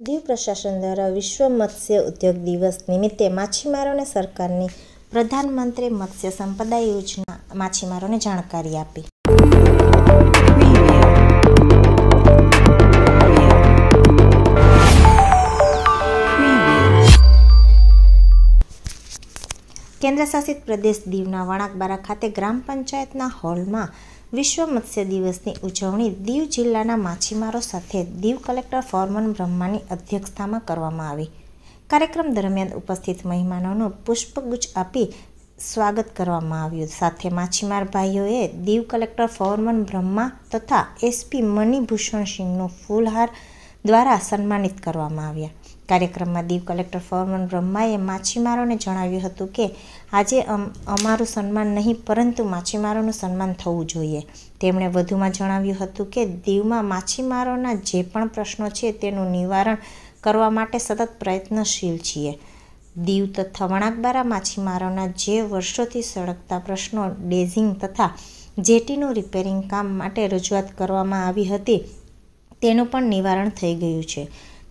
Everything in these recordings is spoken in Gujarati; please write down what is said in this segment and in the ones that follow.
દીવ પ્રશાસન દ્વારા વિશ્વ મત્સ્ય ઉદ્યોગ દિવસ નિમિત્તે માછીમારોને સરકારની પ્રધાનમંત્રી મત્સ્ય સંપદા યોજના માછીમારોને જાણકારી આપી. કેન્દ્રશાસિત પ્રદેશ દીવના વણાકબારા ખાતે ગ્રામ પંચાયતના હોલમાં વિશ્વ મત્સ્ય દિવસની ઉજવણી દીવ જિલ્લાના માછીમારો સાથે દીવ કલેક્ટર ફોરમન બ્રહ્માની અધ્યક્ષતામાં કરવામાં આવી. કાર્યક્રમ દરમિયાન ઉપસ્થિત મહેમાનોનું પુષ્પગુચ્છ આપી સ્વાગત કરવામાં આવ્યું. સાથે માછીમાર ભાઈઓએ દીવ કલેક્ટર ફોરમન બ્રહ્મા તથા એસપી મણિભૂષણ સિંહનું ફૂલહાર દ્વારા સન્માનિત કરવામાં આવ્યા. કાર્યક્રમમાં દીવ કલેક્ટર ફોરમન બ્રહ્માએ માછીમારોને જણાવ્યું હતું કે, આજે અમારું સન્માન નહીં, પરંતુ માછીમારોનું સન્માન થવું જોઈએ. તેમણે વધુમાં જણાવ્યું હતું કે, દીવમાં માછીમારોના જે પણ પ્રશ્નો છે, તેનું નિવારણ કરવા માટે સતત પ્રયત્નશીલ છીએ. દીવ તથા વણાકબારા માછીમારોના જે વર્ષોથી સળગતા પ્રશ્નો, ડેઝિંગ તથા જેટીનું રિપેરિંગ કામ માટે રજૂઆત કરવામાં આવી હતી, તેનું પણ નિવારણ થઈ ગયું છે.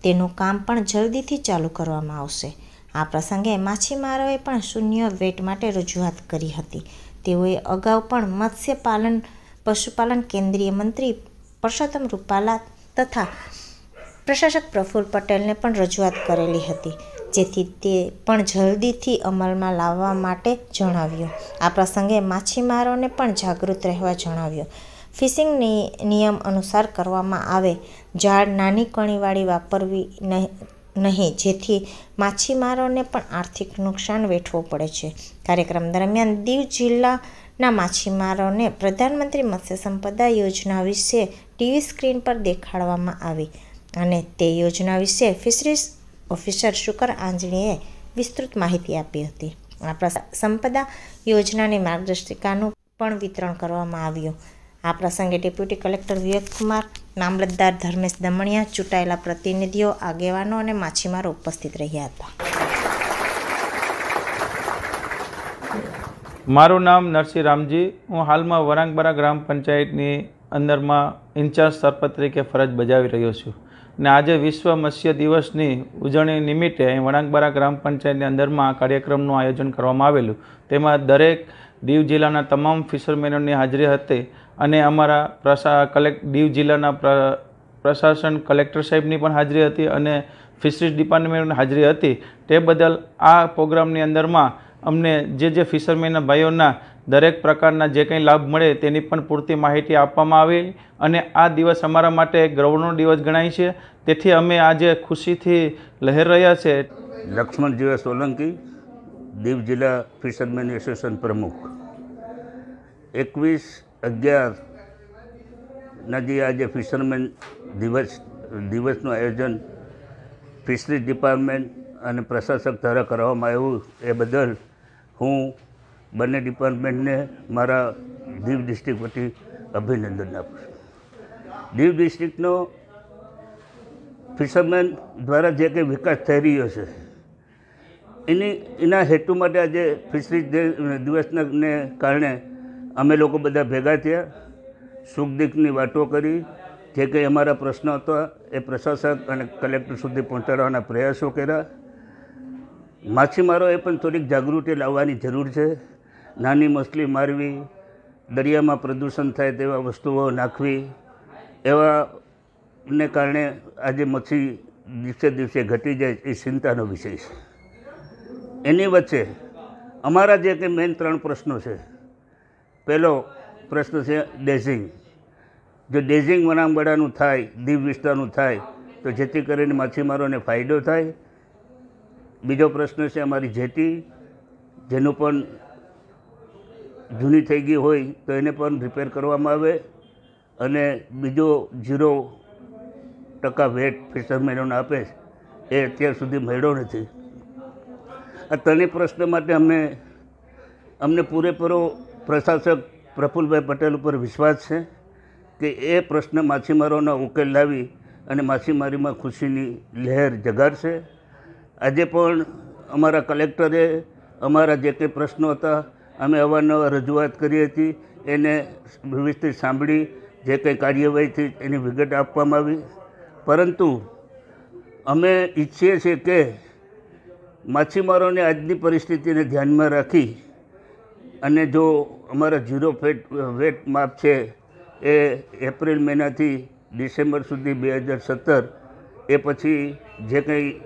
તેનું કામ પણ જલ્દીથી ચાલુ કરવામાં આવશે. આ પ્રસંગે માછીમારોએ પણ શૂન્ય વેટ માટે રજૂઆત કરી હતી. તેઓએ અગાઉ પણ મત્સ્યપાલન, પશુપાલન કેન્દ્રીય મંત્રી પરસોત્તમ રૂપાલા તથા પ્રશાસક પ્રફુલ્લ પટેલને પણ રજૂઆત કરેલી હતી, જેથી તે પણ જલ્દીથી અમલમાં લાવવા માટે જણાવ્યું. આ પ્રસંગે માછીમારોને પણ જાગૃત રહેવા જણાવ્યું. ફિશિંગ નિયમ અનુસાર કરવામાં આવે. જાળ નાની કણીવાળી વાપરવી નહીં જેથી માછીમારોને પણ આર્થિક નુકસાન વેઠવું પડે છે. કાર્યક્રમ દરમિયાન દીવ જિલ્લાના માછીમારોને પ્રધાનમંત્રી મત્સ્ય સંપદા યોજના વિશે ટીવી સ્ક્રીન પર દેખાડવામાં આવી અને તે યોજના વિશે ફિશરીઝ ઓફિસર શુકર આંજણીએ વિસ્તૃત માહિતી આપી હતી. આ સંપદા યોજનાની માર્ગદર્શિકાનું પણ વિતરણ કરવામાં આવ્યું. આ પ્રસંગે ડેપ્યુટી કલેક્ટર વિવેકકુમાર મામલતદાર ધર્મેશ દમણિયા, ચૂંટાયેલા પ્રતિનિધિઓ, આગેવાનો અને માછીમારો ઉપસ્થિત રહ્યા હતા. મારું નામ નરસિંહ રામજી. હું હાલમાં વરાંગબરા ગ્રામ પંચાયતની અંદરમાં ઇન્ચાર્જ સરપંચ તરીકે ફરજ બજાવી રહ્યો છું ને આજે વિશ્વ મત્સ્ય દિવસની ઉજવણી નિમિત્તે અહીં વણાકબારા ગ્રામ પંચાયતની અંદરમાં આ કાર્યક્રમનું આયોજન કરવામાં આવેલું. તેમાં દરેક દીવ જિલ્લાના તમામ ફિશરમેનોની હાજરી હતી. અને અમારા પ્રશા કલેક્ટ દીવ જિલ્લાના પ્રશાસન કલેક્ટર સાહેબની પણ હાજરી હતી અને ફિશરીઝ ડિપાર્ટમેન્ટની હાજરી હતી. તે બદલ આ પ્રોગ્રામની અંદરમાં અમને જે જે ફિશરમેનના ભાઈઓના દરેક પ્રકારના જે કંઈ લાભ મળે તેની પણ પૂરતી માહિતી આપવામાં આવી અને આ દિવસ અમારા માટે ગૌરવનો દિવસ ગણાય છે. તેથી અમે આજે ખુશીથી લહેર રહ્યા છે. લક્ષ્મણજીવા સોલંકી, દીવ જિલ્લા ફિશરમેન એસોસિએશન પ્રમુખ. એકવીસ અગિયારના જે આજે ફિશરમેન દિવસ, દિવસનું આયોજન ફિશરીઝ ડિપાર્ટમેન્ટ અને પ્રશાસક દ્વારા કરવામાં આવ્યું. એ બદલ હું બંને ડિપાર્ટમેન્ટને મારા દીવ ડિસ્ટ્રિક્ટ વતી અભિનંદન આપું છું. દીવ ડિસ્ટ્રિક્ટનો ફિશરમેન દ્વારા જે કંઈ વિકાસ થઈ રહ્યો છે, એની, એના હેતુ માટે આજે ફિશરીઝ દિવસના ને કારણે અમે લોકો બધા ભેગા થયા, સુખ દુઃખની વાતો કરી. જે કંઈ અમારા પ્રશ્નો હતા એ પ્રશાસક અને કલેક્ટર સુધી પહોંચાડવાના પ્રયાસો કર્યા. માછીમારોએ પણ થોડીક જાગૃતિ લાવવાની જરૂર છે. નાની મછલી મારવી, દરિયામાં પ્રદૂષણ થાય તેવા વસ્તુઓ નાખવી, એવાને કારણે આજે મચ્છી દિવસે દિવસે ઘટી જાય એ ચિંતાનો વિષય છે. એની વચ્ચે અમારા જે કંઈ મેઇન ત્રણ પ્રશ્નો છે પહેલો પ્રશ્ન છે ડેઝિંગ. જો ડેઝિંગ વનામબડાનું થાય, દીવ વિસ્તારનું થાય, તો જેથી કરીને માછીમારોને ફાયદો થાય. બીજો પ્રશ્ન છે અમારી જેટી, જેનું પણ જૂની થઈ ગઈ હોય, તો એને પણ રિપેર કરવામાં આવે. અને બીજો ઝીરો ટકા વેટ ફિશરમેનોને આપે એ અત્યાર સુધી મળ્યો નથી. આ ત્રણેય પ્રશ્ન માટે અમે અમને પૂરેપૂરો પ્રશાસક પ્રફુલભાઈ પટેલ ઉપર વિશ્વાસ છે કે એ પ્રશ્ન માછીમારોનો ઉકેલ લાવી અને માછીમારીમાં ખુશીની લહેર જગાડશે. આજે પણ અમારા કલેક્ટરે અમારા જે કંઈ પ્રશ્નો હતા, અમે અવારનવાર રજૂઆત કરી હતી, એને વ્યવસ્થિત સાંભળી, જે કંઈ કાર્યવાહી થઈ એની વિગત આપવામાં આવી. પરંતુ અમે ઈચ્છીએ છીએ કે માછીમારોને આજની પરિસ્થિતિને ધ્યાનમાં રાખી અને જો અમારા ઝીરો ફેટ વેટ માપ છે એ એપ્રિલ મહિનાથી ડિસેમ્બર સુધી બે હજાર સત્તર, એ પછી જે કંઈ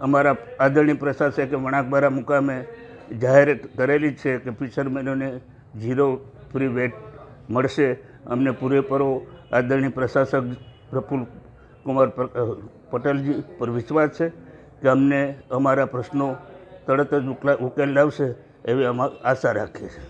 અમારા આદરણીય પ્રશાસકે વણાકબારા મુકામે જાહેરાત કરેલી છે કે ફિશરમેનોને ઝીરો ફ્રી વેટ મળશે, અમને પૂરેપૂરો આદરણીય પ્રશાસક પ્રફુલ્લ કુમાર પટેલજી પર વિશ્વાસ છે કે અમને અમારા પ્રશ્નો તરત જ ઉકેલ લાવશે. એવી અમે આશા રાખીએ છીએ.